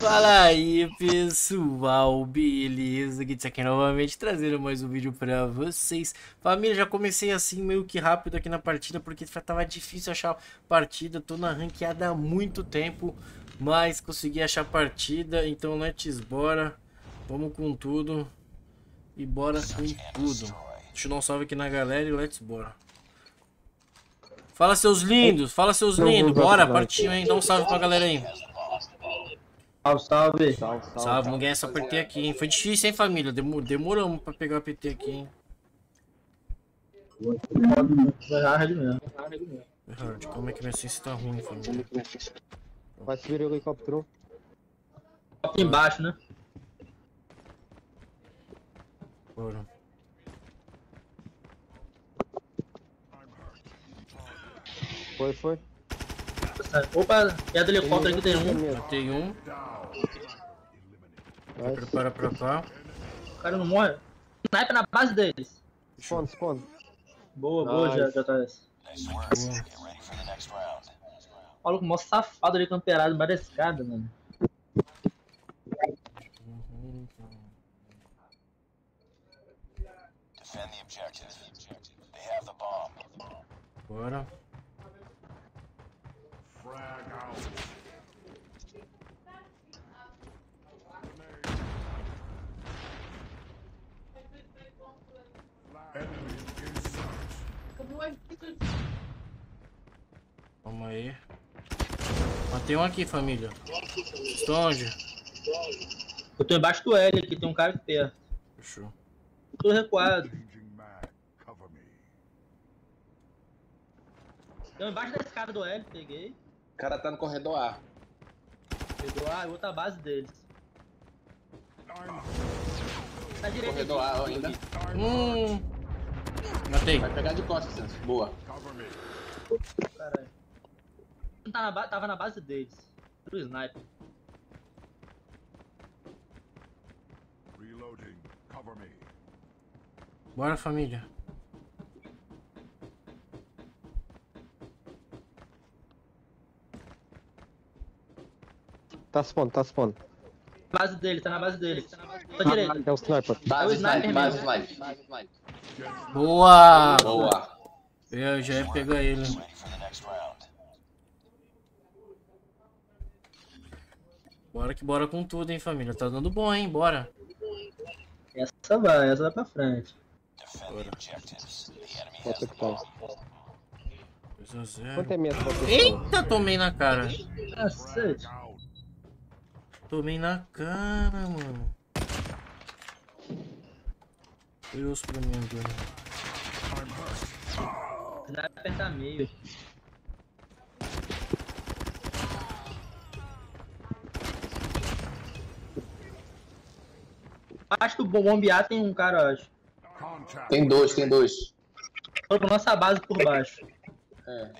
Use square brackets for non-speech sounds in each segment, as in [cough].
Fala aí pessoal, beleza? Gitz aqui novamente trazendo mais um vídeo pra vocês. Família, já comecei assim meio que rápido aqui na partida Porque tava difícil achar partida, tô na ranqueada há muito tempo Mas consegui achar partida, então let's bora. Vamos com tudo. E bora com tudo. Deixa eu dar um salve aqui na galera e let's bora. Fala seus lindos, fala seus lindos, bora, partiu hein, dá um salve pra galera aí Salve, salve. Salve, salve. salve vamos ganhar essa PT aqui, hein? Foi difícil, hein, família? Demor demoramos pra pegar a PT aqui, hein? Foi hard mesmo. Hard, como é que minha ciência tá ruim, família? Vai subir o helicóptero. Aqui embaixo, né? Bora. Foi, foi. Opa, é do helicóptero aqui, tem um. Matei um. Vai. Prepara pra cá. O cara não morre. Sniper na base deles. Spawn, spawn. Boa, nice. boa, já, já tá essa. Maluco, mó safado ali camperado embaixo da escada, mano. Bora. Calma aí. Matei um aqui, família. Estou onde? Eu tô embaixo do L aqui, tem um cara aqui perto. Fechou. Tô recuado. Tô embaixo da escada do L, peguei. O cara tá no corredor A. Corredor A, outra base deles. Tá direito corredor A ainda. Hum. Matei. Vai pegar de costas, Santos. Boa. Caralho. Tá na tava na base deles. Do sniper. Reloading. Cover me. Bora, família. Tá spawn, tá spawn. Base dele, tá na base dele. Tá na base dele. Tá direito. É o sniper. Base, é o sniper, base, sniper, base, sniper. Boa! Boa! Eu já ia pegar ele. Bora que bora com tudo, hein, família. Tá dando bom, hein? Bora. Essa vai, essa vai pra frente. Bora. Bota que tá. 2 a 0. Quanto é? Eita, tomei na cara. Cacete. Tomei na cara, mano. Foi osso pra mim agora. Vai apertar meio. Acho que o bombear tem um cara, acho. Tem dois, tem dois. Foi pra nossa base por baixo. É.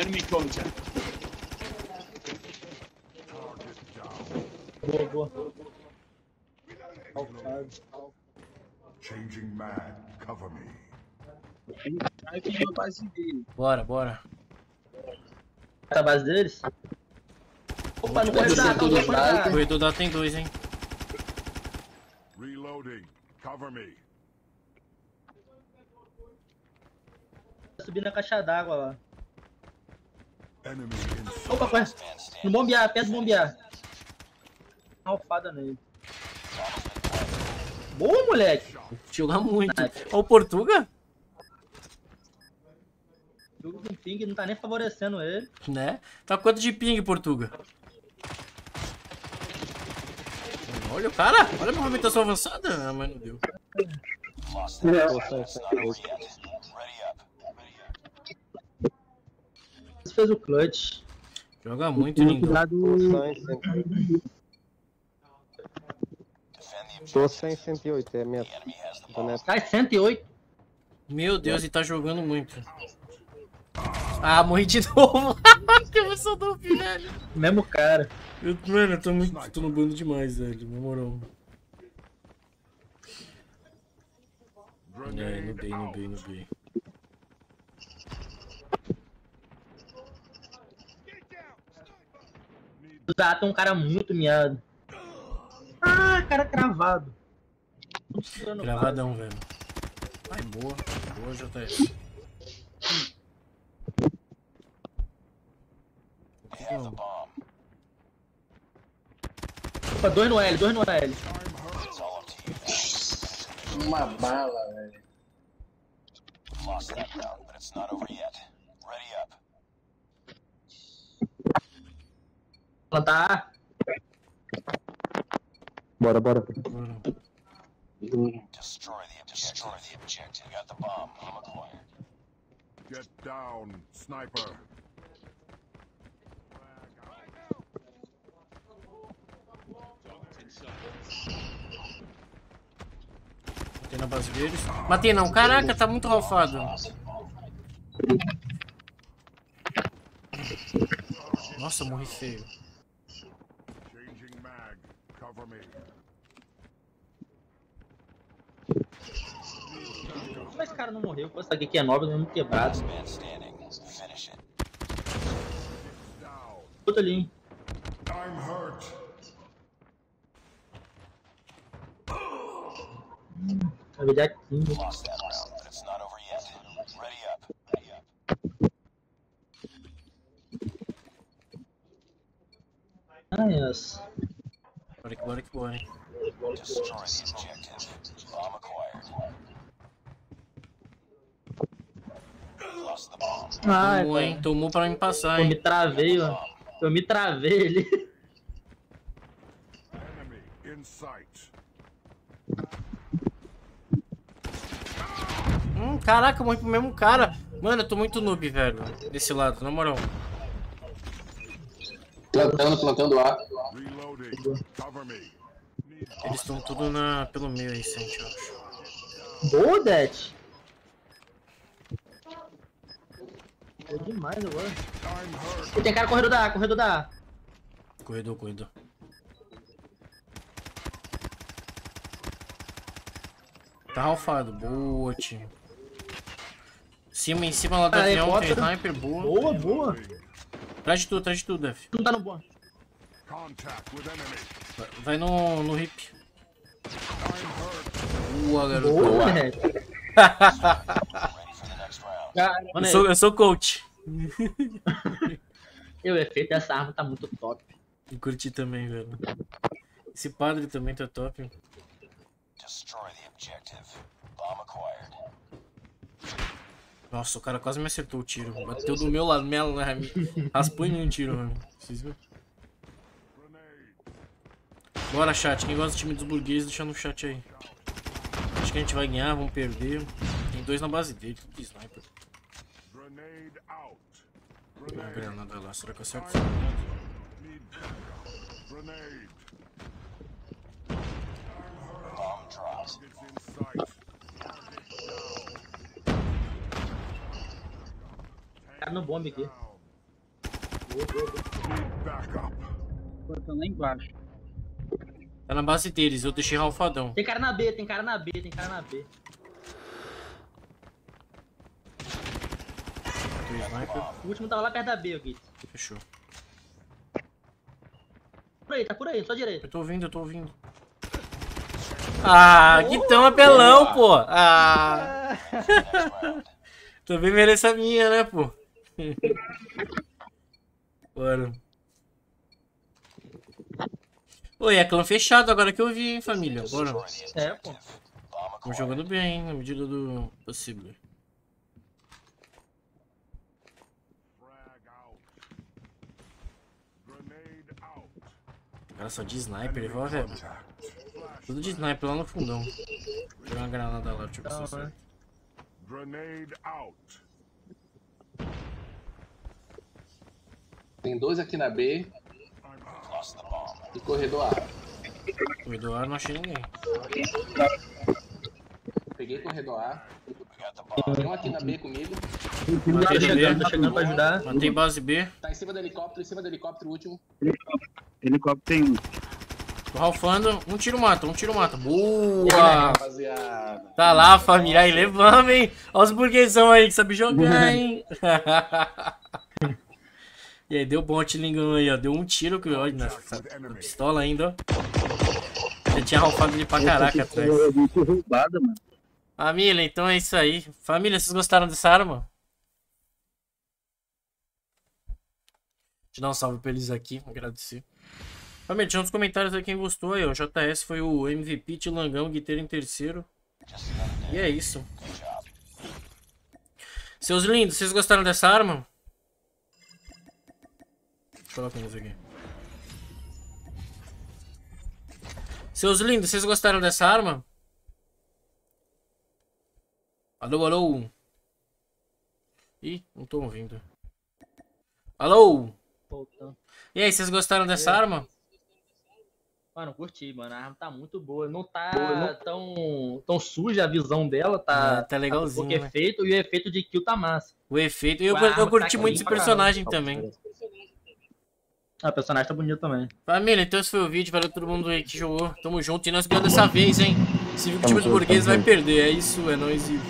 Enemy contact. Boa, boa. Changing mag, cover me. Aí tem uma base dele. Bora, bora. Tá a base deles? Opa, não pode dar, não pode dar. O corredor da tem dois, hein? Reloading, cover me. Subir na caixa d'água lá. Opa, corre. No bombear, perto do bombear. Uma alfada nele. Boa, moleque. Joga muito. Ó o Portuga? O jogo com ping não tá nem favorecendo ele. Né? Tá quanto de ping, Portuga? Olha o cara, olha a movimentação avançada. Ah, mas não deu. Você fez o clutch. Joga muito, lindo. Tô sem 108, é minha. Tá 108. Meu Deus, ele tá jogando muito. Ah, morri de [laughs] novo. que emoção do velho. Mesmo cara. Eu, mano, eu tô muito. tô no bando demais, velho. Na moral. É, no B, no B, no B. Ah, tem um cara muito miado. Ah, cara cravado. Gravadão, velho. Ai, boa. Boa, JS. Opa, dois no L, dois no L. Uma bala, velho. Plantar Bora, bora. Bora. Get down, sniper. Matei na base deles. Matei não. Caraca, tá muito ralfado. Nossa, morri feio. Changing mag. Cover me. Como esse cara não morreu? Pô, essa aqui é nova, mesmo quebrado. Outro ali, hein? I'm hurt. Na verdade, 15. Ah, yes. Bora que bora que bora, hein. Ai, Tomou, cara. hein. Tomou pra me passar, Eu me hein. travei, ó. Eu me travei ali. Hum, caraca, eu morri pro mesmo cara. Mano, eu tô muito noob, velho. Desse lado, na moral. Plantando, plantando A. Eles estão tudo na... pelo meio aí, sente, eu acho. Boa, Det. É demais agora. E tem cara corredor da A, corredor da A. Corredor, corredor. Tá ralfado. Boa, time. Cima, em cima lá do Ah, avião, tem sniper, boa. Boa, boa. Atrás de tudo, atrás de tudo, Def. Não tá no bom. Vai- no, no hip. Boa, garoto. Boa, Det. [laughs] Cara, Eu Mano, sou, eu sou coach. [laughs] o efeito dessa arma tá muito top. Eu curti também, velho. Esse padre também tá top. Nossa, o cara quase me acertou o tiro. Bateu do meu lado, minha, raspou em mim um tiro, mano. Vocês viram? Bora, chat. Quem gosta do time dos burgueses, deixa no chat aí. Acho que a gente vai ganhar, vamos perder. Tem dois na base dele, de sniper. Grenade. granada lá, será que eu acerto. Grenade. Cara no bombe aqui. Botão lá embaixo. Tá na base deles, eu deixei ralfadão. Tem cara na B, tem cara na B, tem cara na B. O último tava lá perto da B, Git. Fechou. Por aí, tá por aí, só direita. Eu tô ouvindo, eu tô ouvindo. Ah, que tão apelão, pô. Ah. [laughs] Também merece a minha, né, pô. [laughs] Bora. Oi, é clã fechado agora que eu vi, hein, família. Bora. É, pô. Estamos jogando bem, hein, na medida do possível. Frag out. Grenade out. Cara, só de sniper, ele vai, velho. Contact. Tudo de sniper lá no fundão. Vou jogar uma granada lá, deixa eu ver se eu? Grenade out. Tem dois aqui na B e corredor A. Corredor ar, não achei ninguém. Peguei corredor A. Tem um aqui na B comigo. Matei do chegando, B. tô chegando pra ajudar. Matei base B. Tá em cima do helicóptero, em cima do helicóptero o último. Helicóptero tem um. Tô ralfando. Um tiro mata, um tiro mata. Boa! Tá lá, família. Aí, levamos, hein? Olha os burguesão aí que sabe jogar, hein? [laughs] E aí, deu bom o aí, ó. Deu um tiro que olha nessa pistola ainda, ó. Já tinha ralfado ele pra caraca atrás. Roubada, mano. Família, então é isso aí. Família, vocês gostaram dessa arma? Deixa eu dar um salve pra eles aqui, agradecer. Família, deixa nos comentários aí quem gostou aí, ó. JS foi o MVP, Tilangão, Guiteiro em terceiro. E é isso. Seus lindos, vocês gostaram dessa arma? Deixa eu falar com eles aqui. Seus lindos, vocês gostaram dessa arma? Alô, alô? Ih, não tô ouvindo. Alô? Voltando. E aí, vocês gostaram dessa É. arma? Mano, curti, mano. A arma tá muito boa. Não tá tão, tão suja a visão dela, tá, Ah, tá legalzinho, pouco né? efeito e o efeito de kill tá massa. O efeito. Eu, eu tá curti muito esse personagem caramba. também. Ah, o personagem tá bonito também. Família, então esse foi o vídeo. Valeu todo mundo aí que jogou. Tamo junto. E nós ganhamos dessa vez, hein? Se viu que o time do burguês vai perder. É isso, é nóis e